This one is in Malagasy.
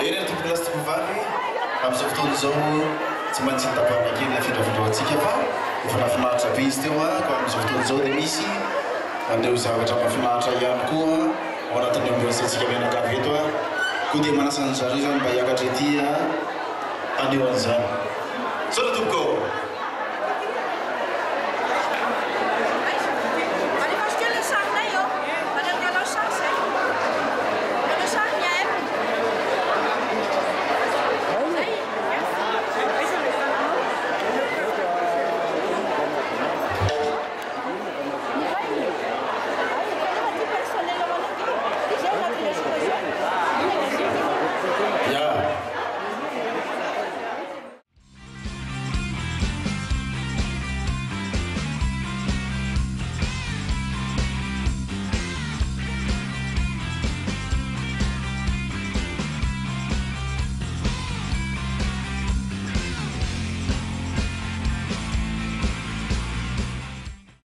eleny tobasy tovovany am'izao fotolo zao tsy mantsy ntabamekena fidrafidraoatsika fa ofanahfinahitra be izy teo a ah, ko amizao fotolo zao di misy andeo zavatra mahafinahitra ihany koa o anatin'le mbosantsika minakaveto a ah. ko di manasanyzareo zany mba hiakatra etya ah, andeo an'izanys